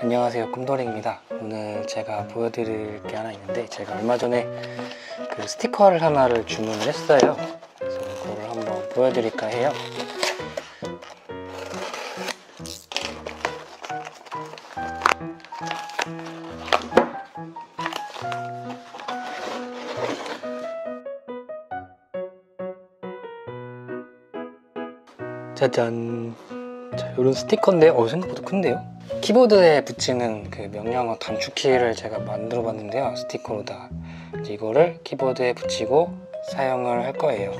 안녕하세요. 꿈돌이입니다. 오늘 제가 보여드릴 게 하나 있는데 제가 얼마 전에 그 스티커를 하나를 주문을 했어요. 그래서 그거를 한번 보여드릴까 해요. 짜잔. 자, 이런 스티커인데 어 생각보다 큰데요? 키보드에 붙이는 그 명령어 단축키를 제가 만들어 봤는데요. 스티커로다. 이제 이거를 키보드에 붙이고 사용을 할 거예요.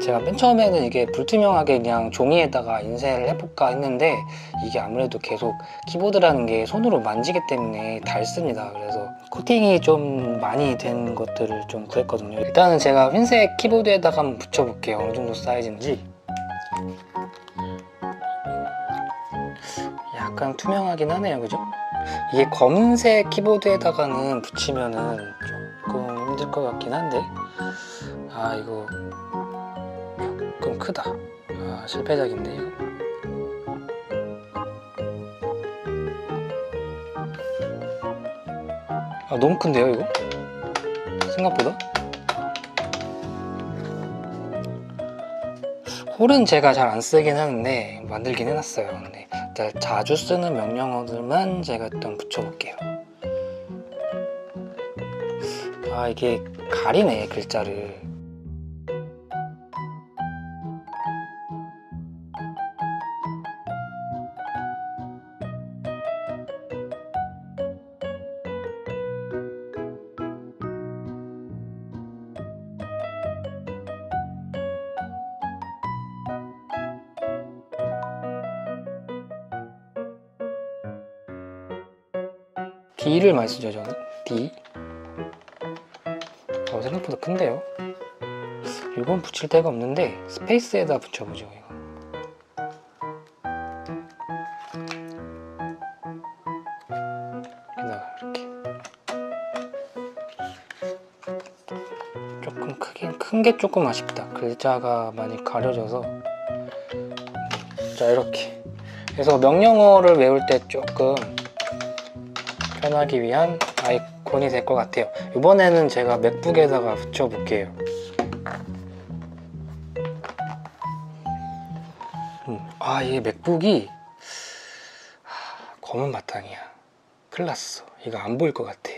제가 맨 처음에는 이게 불투명하게 그냥 종이에다가 인쇄를 해볼까 했는데 이게 아무래도 계속 키보드라는 게 손으로 만지기 때문에 닳습니다. 그래서 코팅이 좀 많이 된 것들을 좀 구했거든요. 일단은 제가 흰색 키보드에다가 한번 붙여볼게요. 어느 정도 사이즈인지 약간 투명하긴 하네요 그죠? 이게 검은색 키보드에다가는 붙이면은 조금 힘들 것 같긴 한데 아 이거 조금 크다 아 실패작인데 이거 아 너무 큰데요 이거? 생각보다? 홀은 제가 잘 안 쓰긴 하는데 만들긴 해놨어요 근데 일단 자주 쓰는 명령어들만 제가 일단 붙여볼게요. 아 이게 가리네 글자를 D를 많이 쓰죠 저는. D. 어, 생각보다 큰데요? 이건 붙일 데가 없는데 스페이스에다 붙여보죠 이거. 여기다가 이렇게. 조금 크긴 큰게 조금 아쉽다. 글자가 많이 가려져서. 자 이렇게. 그래서 명령어를 외울 때 조금 편하기 위한 아이콘이 될 것 같아요. 이번에는 제가 맥북에다가 붙여볼게요. 음, 아 이게 맥북이 하, 검은 바탕이야. 큰일 났어. 이거 안 보일 것 같아.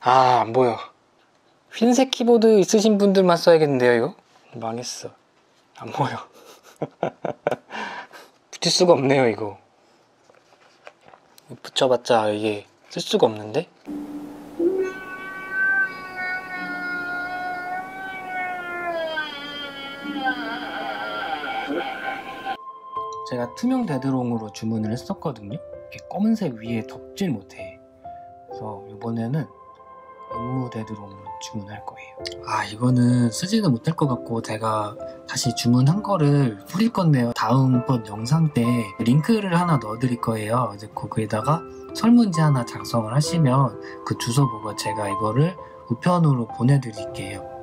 아 안 보여. 흰색 키보드 있으신 분들만 써야겠는데요 이거? 망했어. 안 보여 붙일 수가 없네요 이거. 붙여봤자 이게 쓸 수가 없는데? 제가 투명 데드롱으로 주문을 했었거든요. 이렇게 검은색 위에 덮질 못해. 그래서 이번에는 음무 데드롱으로 주문할 거예요. 아 이거는 쓰지도 못할 것 같고 제가 다시 주문한 거를 뿌릴 건데요. 다음번 영상 때 링크를 하나 넣어 드릴 거예요. 이제 거기에다가 설문지 하나 작성을 하시면 그 주소 보고 제가 이거를 우편으로 보내드릴게요